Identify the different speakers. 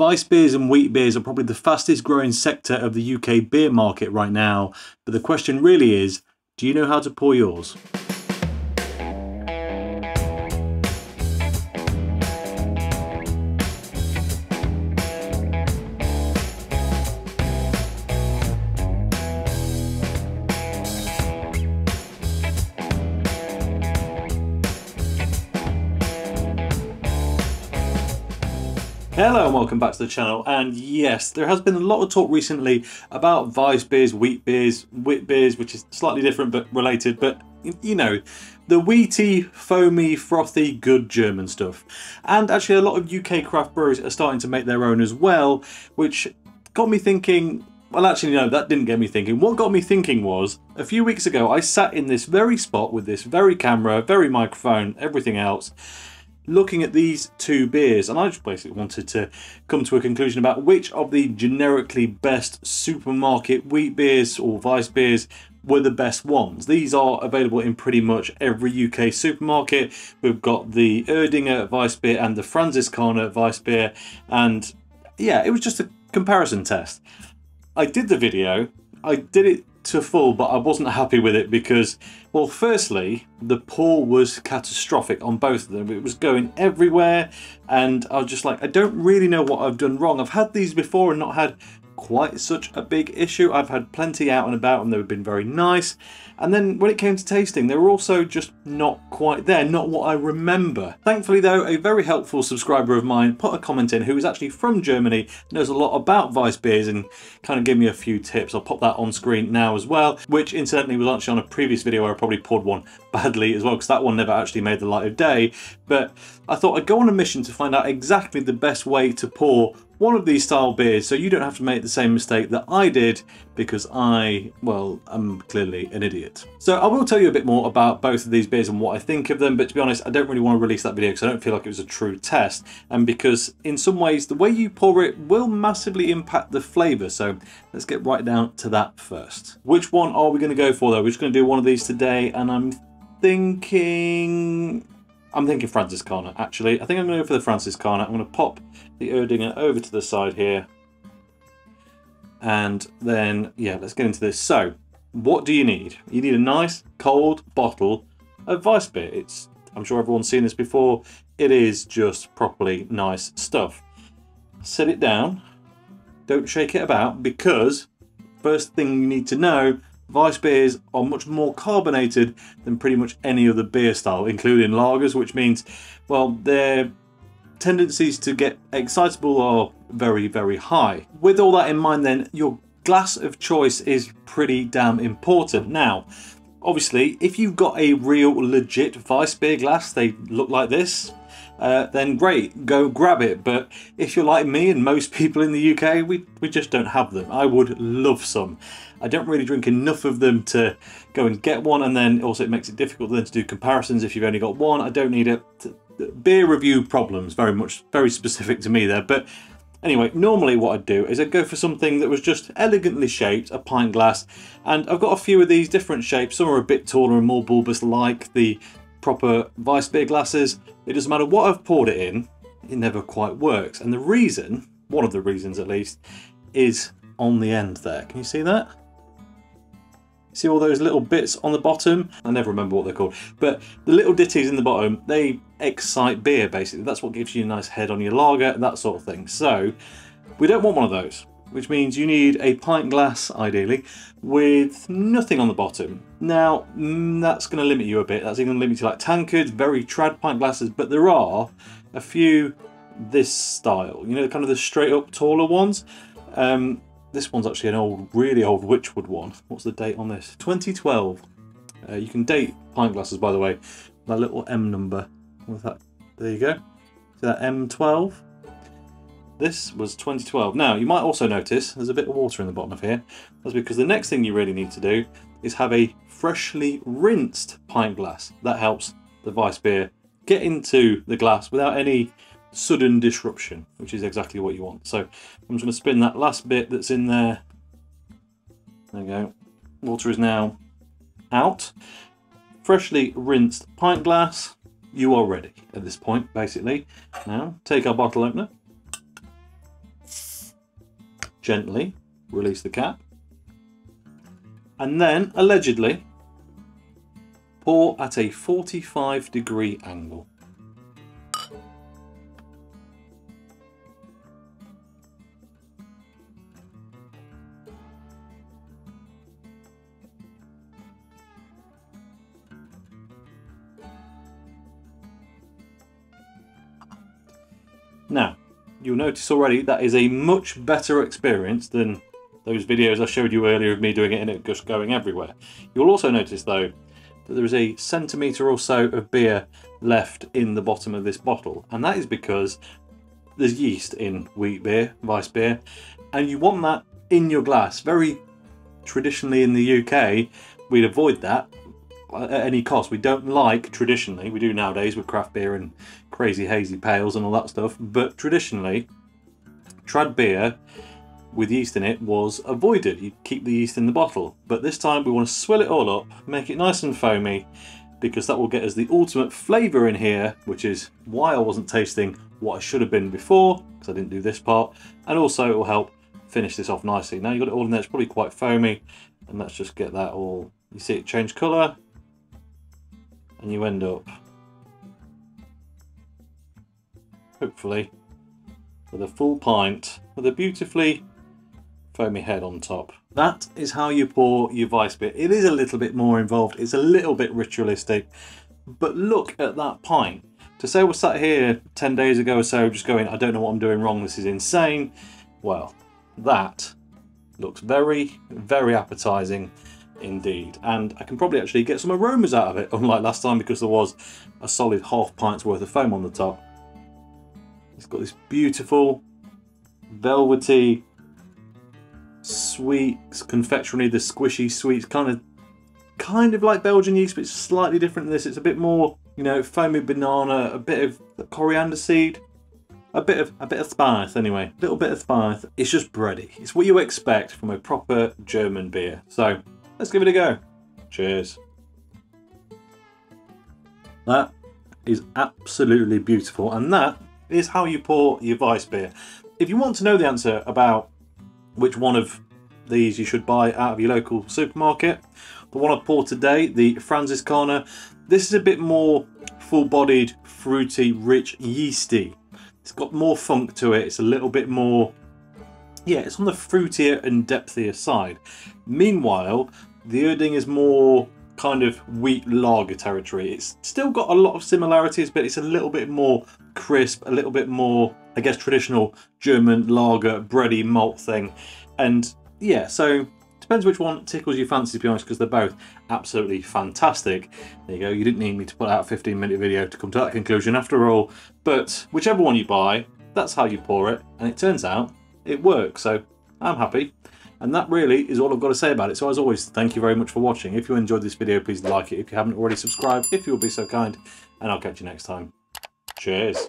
Speaker 1: Weiss beers and wheat beers are probably the fastest growing sector of the UK beer market right now, but the question really is, do you know how to pour yours? Hello and welcome back to the channel. And yes there has been a lot of talk recently about Weiss beers, wheat beers, wit beers which is slightly different but related. But you know the wheaty, foamy, frothy, good German stuff. And actually a lot of UK craft breweries are starting to make their own as well which got me thinking well, actually, no, that didn't get me thinking. What got me thinking was a few weeks ago, I sat in this very spot with this very camera, very microphone, everything else, looking at these two beers and I just basically wanted to come to a conclusion about which of the generically best supermarket wheat beers or Weiss beers were the best ones. These are available in pretty much every UK supermarket. We've got the Erdinger Weiss beer and the Franziskaner Weiss beer and yeah, it was just a comparison test. I did the video, I did it to full, but I wasn't happy with it because, well, firstly, the pour was catastrophic on both of them. It was going everywhere, and I was just like, I don't really know what I've done wrong. I've had these before and not had quite such a big issue. I've had plenty out and about and they've been very nice. And then when it came to tasting, they were also just not quite there, not what I remember. Thankfully though, a very helpful subscriber of mine put a comment in who is actually from Germany, knows a lot about Weiss beers and kind of gave me a few tips. I'll pop that on screen now as well, which incidentally was actually on a previous video where I probably poured one badly as well because that one never actually made the light of day. But I thought I'd go on a mission to find out exactly the best way to pour one of these style beers so you don't have to make the same mistake that I did because I, well, I'm clearly an idiot. So I will tell you a bit more about both of these beers and what I think of them, but to be honest, I don't really want to release that video because I don't feel like it was a true test and because in some ways the way you pour it will massively impact the flavour. So let's get right down to that first. Which one are we going to go for though? We're just going to do one of these today and I'm thinking I'm thinking Franziskaner, actually. I think I'm going to go for the Franziskaner. I'm going to pop the Erdinger over to the side here. And then, yeah, let's get into this. So, what do you need? You need a nice, cold bottle of Weiss beer. It's, I'm sure everyone's seen this before. It is just properly nice stuff. Set it down. Don't shake it about because first thing you need to know Weiss beers are much more carbonated than pretty much any other beer style, including lagers, which means, well, their tendencies to get excitable are very, very high. With all that in mind then, your glass of choice is pretty damn important. Now, obviously, if you've got a real legit Weiss beer glass, they look like this, uh, then great, go grab it. But if you're like me and most people in the UK, we, we just don't have them. I would love some. I don't really drink enough of them to go and get one, and then also it makes it difficult then to do comparisons if you've only got one. I don't need it. Beer review problems, very much, very specific to me there. But Anyway, normally what I'd do is I'd go for something that was just elegantly shaped, a pint glass, and I've got a few of these different shapes. Some are a bit taller and more bulbous like the proper Weiss beer glasses. It doesn't matter what I've poured it in, it never quite works. And the reason, one of the reasons at least, is on the end there. Can you see that? See all those little bits on the bottom? I never remember what they're called. But the little ditties in the bottom, they excite beer basically. That's what gives you a nice head on your lager, and that sort of thing. So we don't want one of those, which means you need a pint glass, ideally, with nothing on the bottom. Now, mm, that's going to limit you a bit. That's even going to limit you to like tankards, very trad pint glasses, but there are a few this style. You know, kind of the straight up taller ones. Um, this one's actually an old, really old Wychwood one. What's the date on this? 2012. Uh, you can date pint glasses, by the way. That little M number. With that, there you go. See that M12? This was 2012. Now, you might also notice there's a bit of water in the bottom of here. That's because the next thing you really need to do is have a freshly rinsed pint glass. That helps the Weiss beer get into the glass without any sudden disruption, which is exactly what you want. So I'm just going to spin that last bit that's in there. There you go. Water is now out. Freshly rinsed pint glass. You are ready at this point, basically. Now, take our bottle opener. Gently release the cap, and then allegedly pour at a 45 degree angle. Now, you'll notice already that is a much better experience than those videos I showed you earlier of me doing it and it just going everywhere. You'll also notice though that there is a centimetre or so of beer left in the bottom of this bottle and that is because there's yeast in wheat beer, Weiss beer, and you want that in your glass. Very traditionally in the UK, we'd avoid that at any cost. We don't like traditionally, we do nowadays with craft beer and crazy hazy pales and all that stuff, but traditionally, trad beer with yeast in it was avoided. You keep the yeast in the bottle, but this time we want to swill it all up, make it nice and foamy, because that will get us the ultimate flavour in here, which is why I wasn't tasting what I should have been before, because I didn't do this part, and also it will help finish this off nicely. Now you've got it all in there, it's probably quite foamy, and let's just get that all, you see it change colour, and you end up hopefully with a full pint with a beautifully foamy head on top. That is how you pour your Weiss beer. It is a little bit more involved, it's a little bit ritualistic, but look at that pint. To say we're sat here 10 days ago or so just going, I don't know what I'm doing wrong, this is insane. Well, that looks very, very appetising indeed. And I can probably actually get some aromas out of it, unlike last time because there was a solid half pint's worth of foam on the top. It's got this beautiful, velvety, sweet confectionery, the squishy sweets, kind of kind of like Belgian yeast, but it's slightly different than this. It's a bit more, you know, foamy banana, a bit of coriander seed, a bit of a bit of spice anyway, a little bit of spice. It's just bready. It's what you expect from a proper German beer. So let's give it a go. Cheers. That is absolutely beautiful, and that is how you pour your Weiss beer. If you want to know the answer about which one of these you should buy out of your local supermarket, the one I poured today, the Franziskaner, this is a bit more full-bodied, fruity, rich, yeasty. It's got more funk to it. It's a little bit more, yeah, it's on the fruitier and depthier side. Meanwhile, the Erding is more kind of wheat lager territory. It's still got a lot of similarities, but it's a little bit more crisp, a little bit more, I guess, traditional German lager, bready malt thing. And yeah, so depends which one tickles your fancy, to be honest, because they're both absolutely fantastic. There you go, you didn't need me to put out a 15 minute video to come to that conclusion after all. But whichever one you buy, that's how you pour it. And it turns out it works, so I'm happy. And that really is all I've got to say about it. So as always, thank you very much for watching. If you enjoyed this video, please like it. If you haven't already subscribed, if you'll be so kind. And I'll catch you next time. Cheers.